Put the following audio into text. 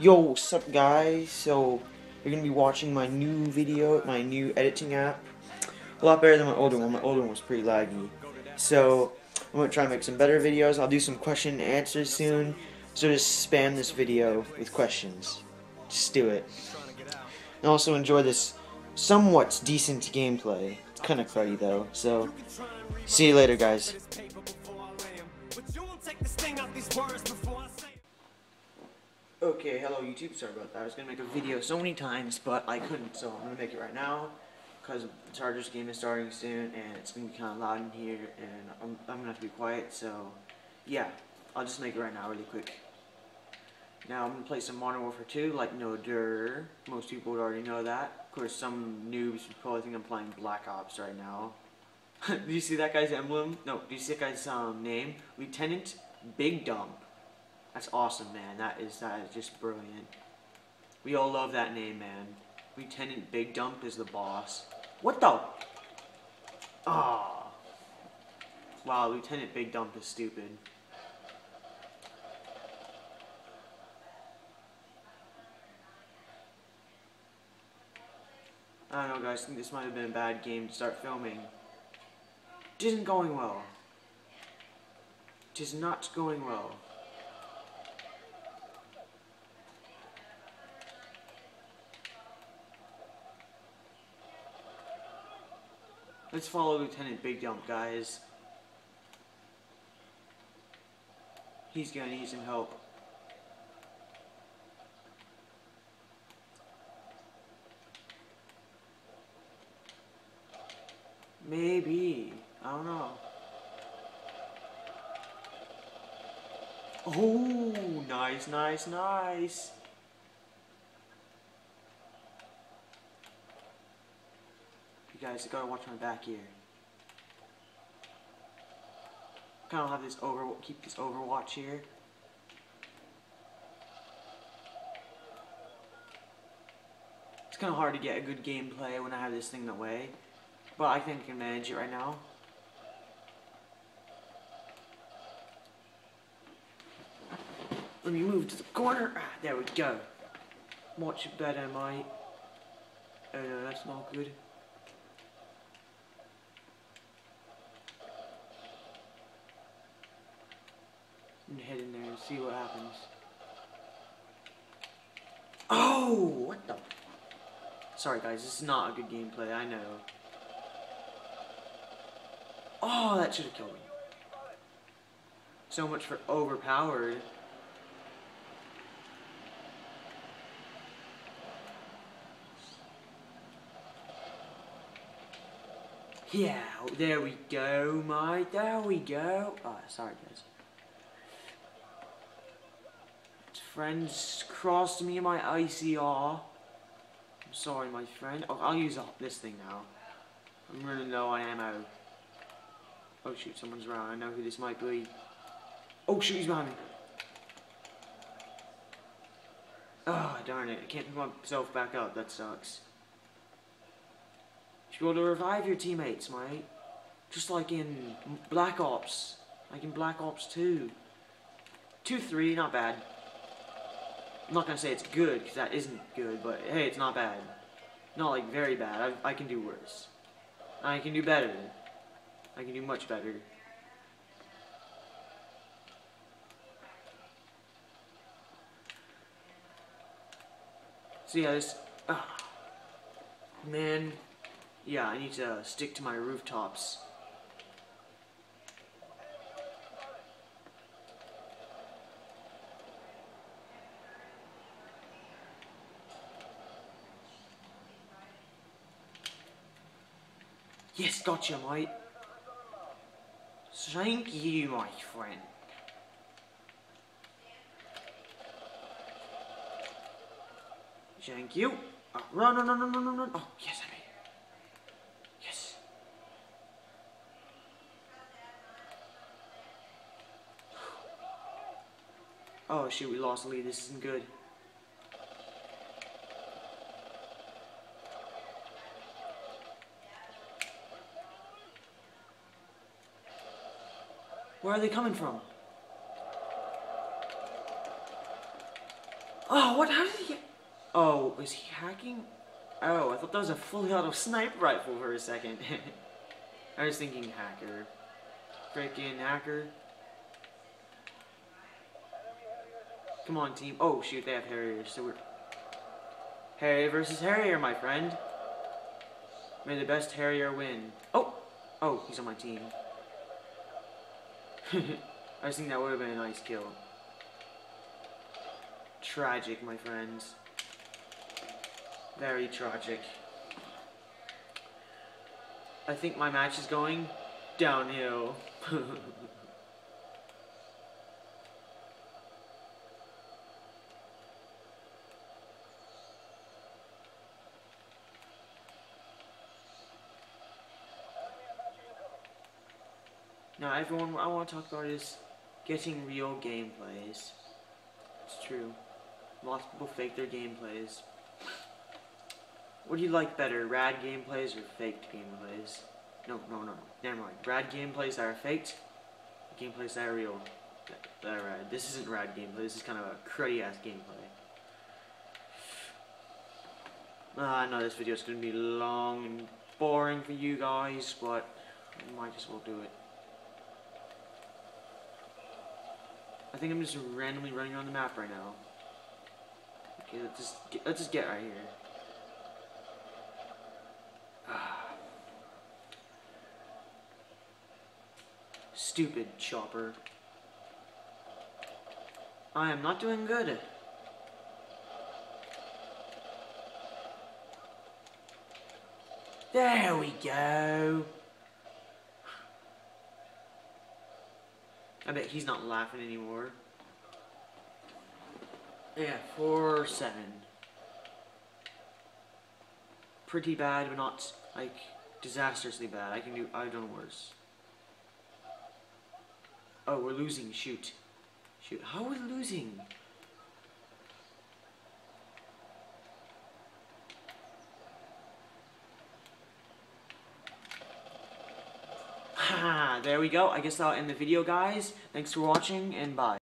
Yo, what's up guys? So, you're gonna be watching my new video, my new editing app. A lot better than my older one. My older one was pretty laggy. So, I'm gonna try and make some better videos. I'll do some question and answers soon. So just spam this video with questions. Just do it. And also enjoy this somewhat decent gameplay. It's kinda cruddy though. So, see you later guys. Okay, hello YouTube, sorry about that. I was gonna make a video so many times, but I couldn't, so I'm gonna make it right now. Because the Chargers game is starting soon, and it's gonna be kinda loud in here, and I'm, I'm gonna have to be quiet, so yeah. I'll just make it right now, really quick. Now, I'm gonna play some Modern Warfare 2, like no dur. Most people would already know that. Of course, some noobs would probably think I'm playing Black Ops right now. do you see that guy's emblem? No, do you see that guy's um, name? Lieutenant Big Dump. That's awesome, man. That is that is just brilliant. We all love that name, man. Lieutenant Big Dump is the boss. What the? Ah. Wow, Lieutenant Big Dump is stupid. I don't know, guys. I think this might have been a bad game to start filming. It isn't going well. It is not going well. Let's follow Lieutenant Big Dump, guys. He's gonna need some help. Maybe. I don't know. Oh, nice, nice, nice. You guys gotta watch my back here. Kind of have this over, keep this Overwatch here. It's kind of hard to get a good gameplay when I have this thing that way, but I think I can manage it right now. Let me move to the corner. Ah, there we go. Much better, mate. Oh no, that's not good. And head in there and see what happens. Oh, what the? Sorry guys, this is not a good gameplay, I know. Oh, that should have killed me. So much for overpowered. Yeah, there we go, my, There we go. Oh, sorry, guys. Friends crossed me in my ICR. I'm sorry, my friend. Oh, I'll use up this thing now. I'm running low on ammo. Oh shoot, someone's around. I know who this might be. Oh shoot, he's behind me. Oh, darn it. I can't pick myself back up. That sucks. Should be able to revive your teammates, mate. Just like in Black Ops. Like in Black Ops 2. 2-3, not bad. I'm not gonna say it's good because that isn't good, but hey, it's not bad. Not like very bad. I, I can do worse. I can do better. I can do much better. So yeah, this, uh, man, yeah, I need to stick to my rooftops. Yes, gotcha, mate. Thank you, my friend. Thank you. Uh, oh, run, run, run, run, run, run. Oh, yes, I made it. Yes. Oh, shoot, we lost the lead. This isn't good. Where are they coming from? Oh, what? How did he get? Oh, is he hacking? Oh, I thought that was a fully auto sniper rifle for a second. I was thinking hacker. Freaking hacker. Come on, team. Oh, shoot, they have Harriers, so we're... Harrier versus Harrier, my friend. May the best Harrier win. Oh! Oh, he's on my team. I was thinking that would have been a nice kill. Tragic, my friends. Very tragic. I think my match is going downhill. now, everyone, what I want to talk about is getting real gameplays. It's true. Lots of people fake their gameplays. What do you like better, rad gameplays or faked gameplays? No, no, no, never mind. Rad gameplays that are faked, gameplays that are real, that, are rad. This isn't rad gameplay, this is kind of a cruddy ass gameplay. Uh, I know this video is going to be long and boring for you guys, but I might as well do it. I think I'm just randomly running around the map right now. Okay, let's just get, let's just get right here. Ah. Stupid chopper. I am not doing good. There we go. I bet he's not laughing anymore. Yeah, 4 7. Pretty bad, but not, like, disastrously bad. I can do, I've done worse. Oh, we're losing. Shoot. Shoot. How are we losing? There we go. I guess I'll end the video, guys. Thanks for watching, and bye.